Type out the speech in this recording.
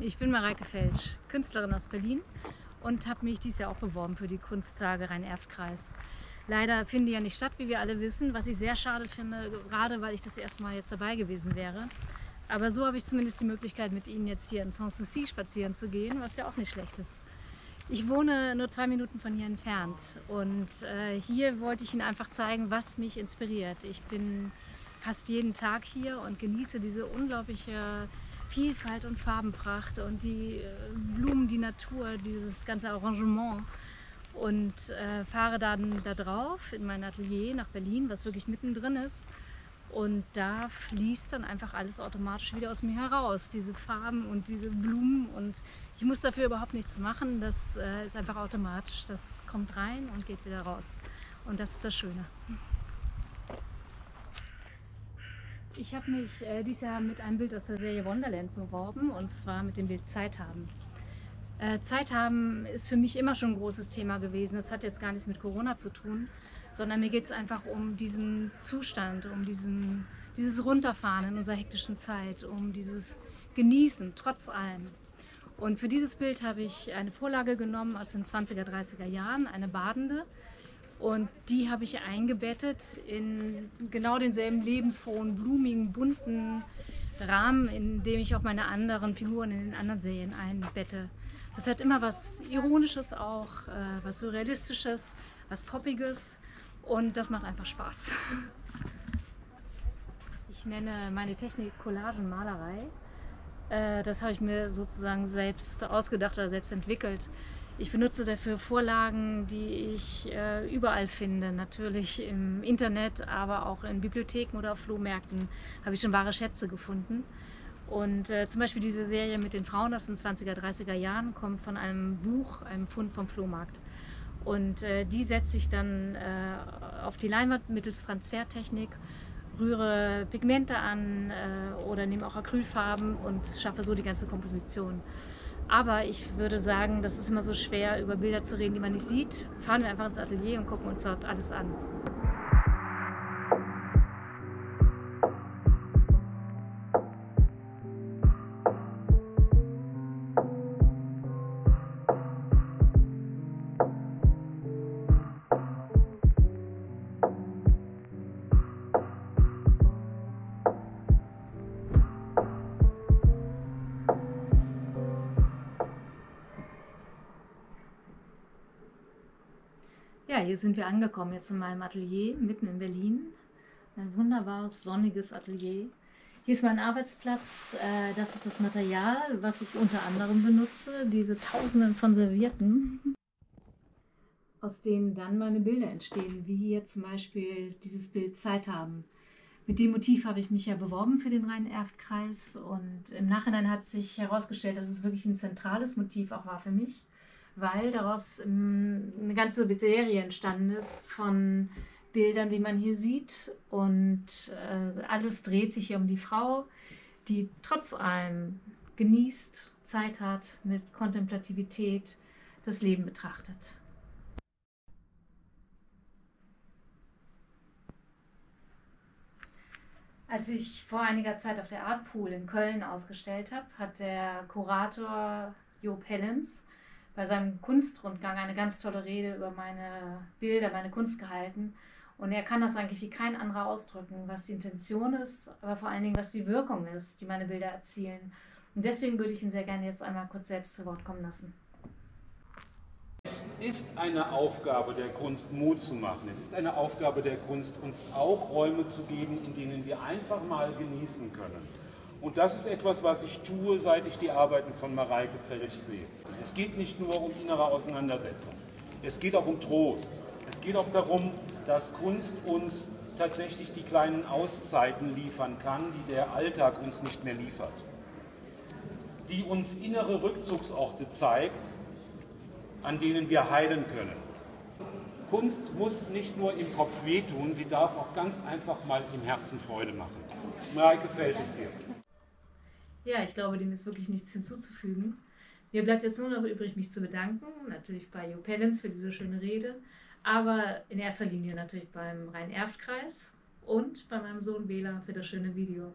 ich bin Mareike Felsch, Künstlerin aus Berlin und habe mich dieses Jahr auch beworben für die Kunsttage Rhein-Erft-Kreis. Leider finden die ja nicht statt, wie wir alle wissen, was ich sehr schade finde, gerade weil ich das erste Mal jetzt dabei gewesen wäre. Aber so habe ich zumindest die Möglichkeit, mit Ihnen jetzt hier in Sanssouci spazieren zu gehen, was ja auch nicht schlecht ist. Ich wohne nur zwei Minuten von hier entfernt und äh, hier wollte ich Ihnen einfach zeigen, was mich inspiriert. Ich bin fast jeden Tag hier und genieße diese unglaubliche Vielfalt und Farbenpracht und die äh, Blumen, die Natur, dieses ganze Arrangement und äh, fahre dann da drauf in mein Atelier nach Berlin, was wirklich mittendrin ist und da fließt dann einfach alles automatisch wieder aus mir heraus. Diese Farben und diese Blumen. Und ich muss dafür überhaupt nichts machen. Das äh, ist einfach automatisch. Das kommt rein und geht wieder raus. Und das ist das Schöne. Ich habe mich äh, dieses Jahr mit einem Bild aus der Serie Wonderland beworben. Und zwar mit dem Bild Zeit haben. Äh, Zeit haben ist für mich immer schon ein großes Thema gewesen. Das hat jetzt gar nichts mit Corona zu tun sondern mir geht es einfach um diesen Zustand, um diesen, dieses Runterfahren in unserer hektischen Zeit, um dieses Genießen trotz allem. Und für dieses Bild habe ich eine Vorlage genommen aus den 20er, 30er Jahren, eine Badende. Und die habe ich eingebettet in genau denselben lebensfrohen, blumigen, bunten Rahmen, in dem ich auch meine anderen Figuren in den anderen Serien einbette. Das hat immer was Ironisches auch, äh, was Surrealistisches, was Poppiges. Und das macht einfach Spaß. Ich nenne meine Technik Collagenmalerei. Äh, das habe ich mir sozusagen selbst ausgedacht oder selbst entwickelt. Ich benutze dafür Vorlagen, die ich äh, überall finde. Natürlich im Internet, aber auch in Bibliotheken oder auf Flohmärkten habe ich schon wahre Schätze gefunden. Und äh, zum Beispiel diese Serie mit den Frauen aus den 20er, 30er Jahren kommt von einem Buch, einem Fund vom Flohmarkt. Und äh, die setze ich dann äh, auf die Leinwand mittels Transfertechnik, rühre Pigmente an äh, oder nehme auch Acrylfarben und schaffe so die ganze Komposition. Aber ich würde sagen, das ist immer so schwer, über Bilder zu reden, die man nicht sieht. Fahren wir einfach ins Atelier und gucken uns dort alles an. Hier sind wir angekommen, jetzt in meinem Atelier mitten in Berlin. Ein wunderbares, sonniges Atelier. Hier ist mein Arbeitsplatz. Äh, das ist das Material, was ich unter anderem benutze. Diese Tausenden von Servierten, aus denen dann meine Bilder entstehen. Wie hier zum Beispiel dieses Bild Zeit haben. Mit dem Motiv habe ich mich ja beworben für den Rhein-Erft-Kreis und im Nachhinein hat sich herausgestellt, dass es wirklich ein zentrales Motiv auch war für mich weil daraus ähm, eine ganze Serie entstanden ist von Bildern, wie man hier sieht. Und äh, alles dreht sich hier um die Frau, die trotz allem genießt, Zeit hat, mit Kontemplativität das Leben betrachtet. Als ich vor einiger Zeit auf der Artpool in Köln ausgestellt habe, hat der Kurator Job Hellens bei seinem Kunstrundgang eine ganz tolle Rede über meine Bilder, meine Kunst gehalten. Und er kann das eigentlich wie kein anderer ausdrücken, was die Intention ist, aber vor allen Dingen, was die Wirkung ist, die meine Bilder erzielen. Und deswegen würde ich ihn sehr gerne jetzt einmal kurz selbst zu Wort kommen lassen. Es ist eine Aufgabe der Kunst, Mut zu machen. Es ist eine Aufgabe der Kunst, uns auch Räume zu geben, in denen wir einfach mal genießen können. Und das ist etwas, was ich tue, seit ich die Arbeiten von Mareike Fellig sehe. Es geht nicht nur um innere Auseinandersetzung. Es geht auch um Trost. Es geht auch darum, dass Kunst uns tatsächlich die kleinen Auszeiten liefern kann, die der Alltag uns nicht mehr liefert. Die uns innere Rückzugsorte zeigt, an denen wir heilen können. Kunst muss nicht nur im Kopf wehtun, sie darf auch ganz einfach mal im Herzen Freude machen. Mareike, gefällt es dir? Ja, ich glaube, dem ist wirklich nichts hinzuzufügen. Mir bleibt jetzt nur noch übrig, mich zu bedanken, natürlich bei Jo Pellens für diese schöne Rede, aber in erster Linie natürlich beim Rhein-Erft-Kreis und bei meinem Sohn Bela für das schöne Video.